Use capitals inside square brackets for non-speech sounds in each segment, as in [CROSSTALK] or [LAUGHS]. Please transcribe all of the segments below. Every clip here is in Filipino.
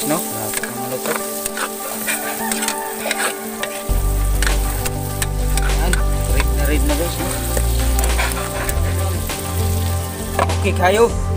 guys, no? Lapit na malupot. Yan, red na red na guys, no? Okay, kayo.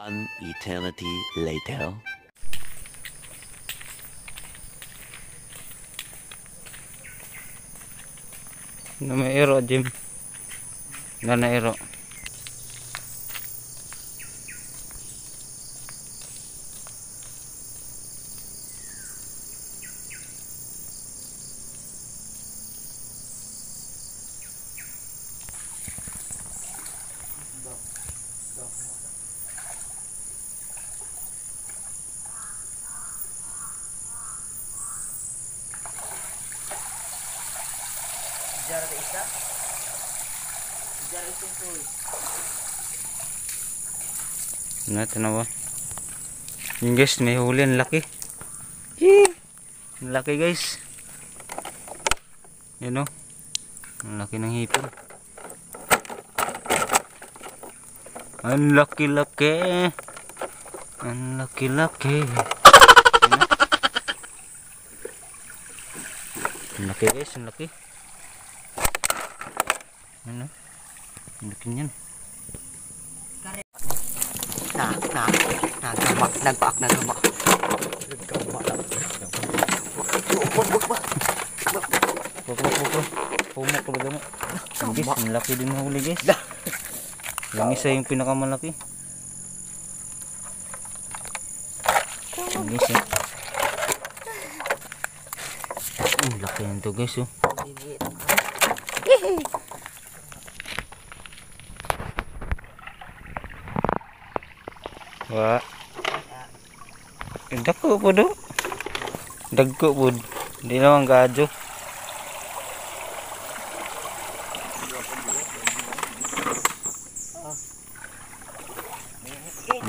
One eternity later. Na may ero, Jim. Na ero. Isa? Isa yung tuloy. Na, tanawa. Yung guys, may huli. Ang laki. Yee! Ang laki guys. Yan o. Ang laki ng hipon. Ang laki-laki. Ang laki-laki. Yan o. Ang laki guys, ang laki. Ano? Laki niyan. Na, na, nagama, nagbaak, nagama. Nagama lang. Wag, wag, wag, wag. Wag, wag. Pumok ko. Ang guys, ang laki din mahuli guys. Yung isa yung pinakamalaki. Ang eh. Ang laki nito guys, oh. Lilit. Wa. Dako po do. Dagko po. Hindi naman gadyo.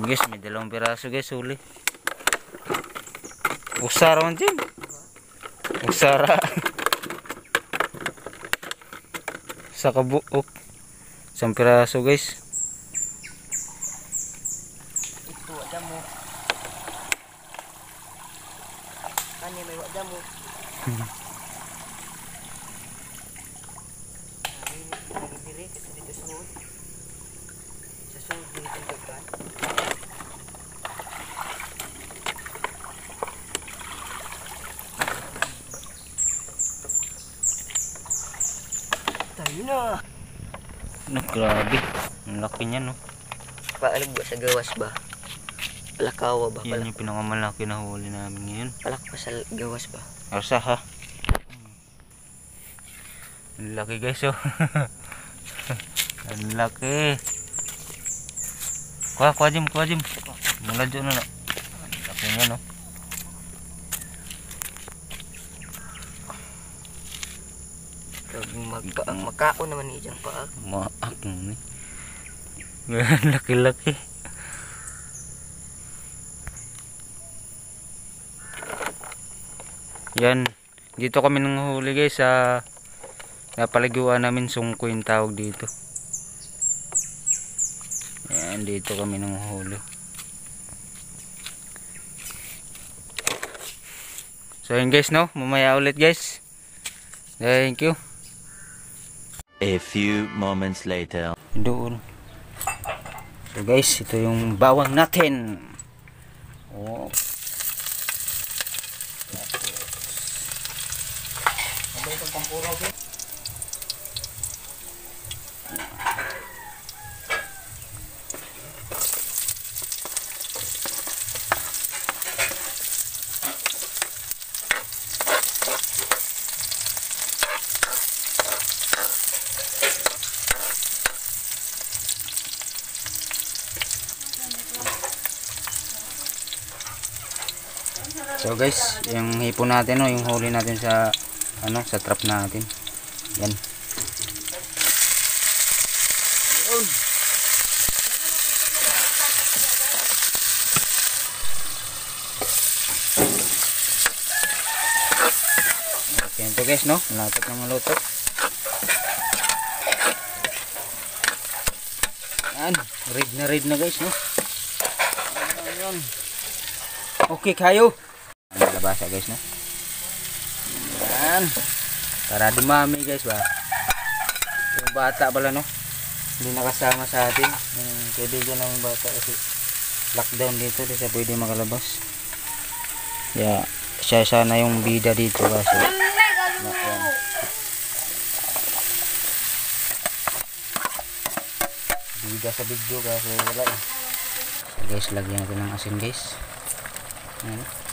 Guys, may dalawang piraso guys, uli. Usara man din. Usara. Sa kabuok. Isang piraso guys. Na. Ano, grabe. Ang laki niya, no? Paalam ba sa gawas ba? Palakawa ba? Yan Palak yung pinakamalaki na huli namin ngayon. palak pa sa gawas ba? Arsa, ha? Ang laki, guys, oh. [LAUGHS] Ang laki. Kuha, kuha, Jim, kuha, Jim. Mula dyan na, no? Ang laki niya, no? Pag magka ang makao naman ni dyan pa. Maak ni. [LAUGHS] Laki-laki. Yan. Dito kami nang huli guys sa napaliguan namin sungko yung tawag dito. Yan, dito kami nang huli. So yun guys no, mamaya ulit guys. Thank you. A few moments later. doon. So guys ito yung bawang natin. Oh So guys, yung hipon natin no, yung huli natin sa ano, sa trap natin. Yan. Okay, ito guys, no? Malapit na maluto. Yan, red na red na guys, no? Ayan. Okay kayo. Labasa guys no. Yan. Para di mami guys ba. Yung bata pala no. Hindi nakasama sa atin. Yung kaibigan ng bata kasi lockdown dito. Di siya pwede makalabas. Yeah. Siya sana yung bida dito kasi. Yan. Bida sa video kasi wala eh. So guys, lagyan natin ng asin guys. Ayan.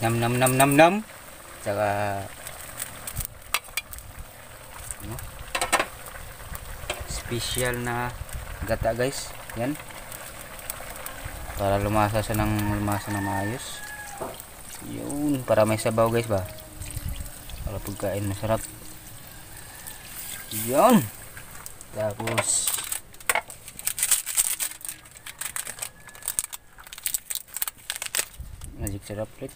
Nam nam nam nam nam. Tsaka ano? Special na gata guys. Yan. Para lumasa siya ng lumasa ng maayos. Yun, para may sabaw guys ba. Para pagkain masarap. Yun. Tapos magic syrup ulit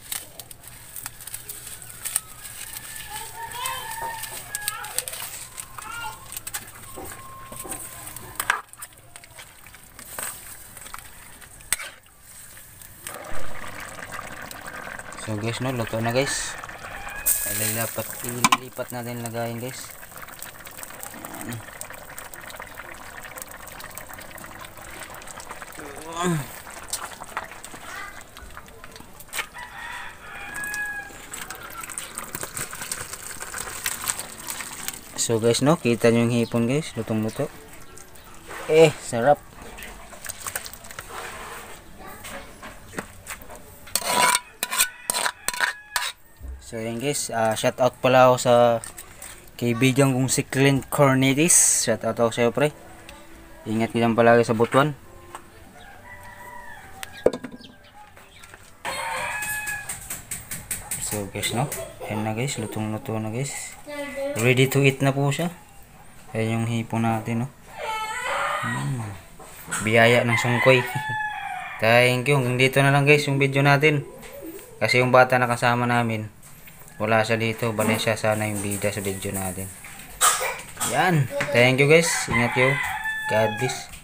so guys no luto na guys. Ililipat ililipat natin lagayin guys. Ayan. So guys no, kita nyo yung hipon guys, lutong luto. Eh, sarap. So yan guys, ah shout out pala ako sa kaibigan kong si Clint Cornetis. Shout out ako sa'yo pre. Ingat ka dyan palagi sa butuan. So guys no, yan na guys, lutong luto na guys. Ready to eat na po siya. Ayan yung hipo natin, no. Mm. Biyaya ng sungkoy. [LAUGHS] Thank you. Hanggang dito na lang guys yung video natin. Kasi yung bata na kasama namin, wala siya dito. Bali siya sana yung bida sa video natin. Yan. Thank you guys. Ingat you. God bless.